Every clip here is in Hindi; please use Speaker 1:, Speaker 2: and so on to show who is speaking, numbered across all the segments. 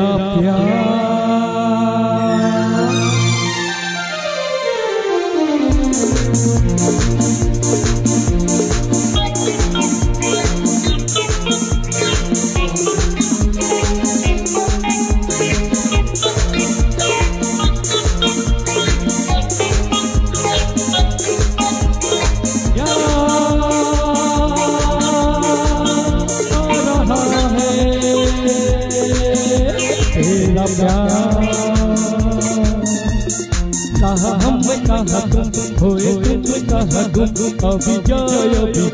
Speaker 1: मेरा प्यार कहा हम कहा तुम होए तुम कहा तुम अभी जाए अभी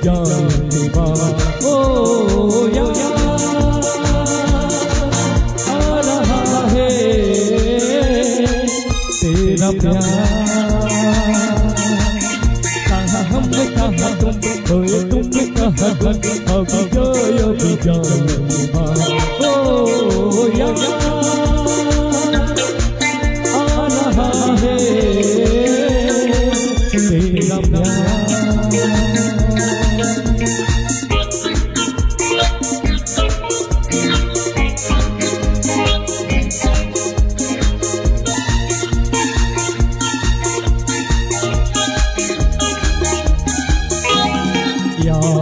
Speaker 1: तेरा प्यार कहा हम कहा तुम होए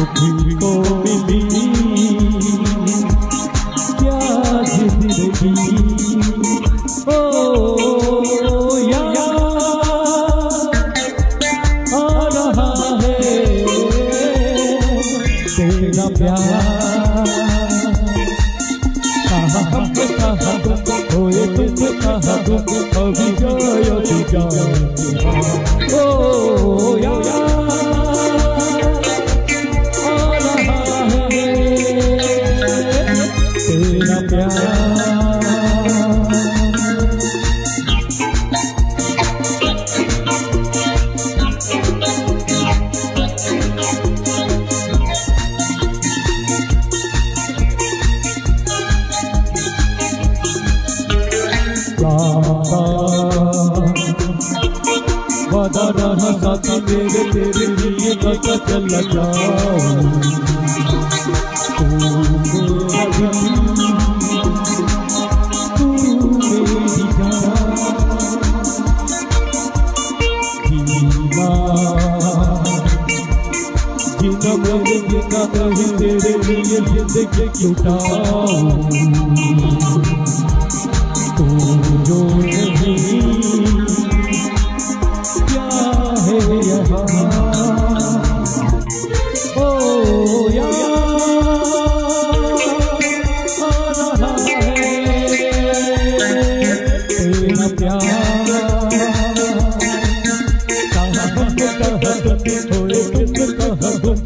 Speaker 1: को मिली क्या ज़िंदगी ओ यार आ रहा है तेरा प्यार कहा हम कहा तुम होए तुम कहा तुम अभी जाए अभी जाए ओ यार रहा साथी मेरे तेरे लिए कथा चला तेरे लिए ज़िंदगी लुटाऊं तू जो प्यार कहाँ कहाँ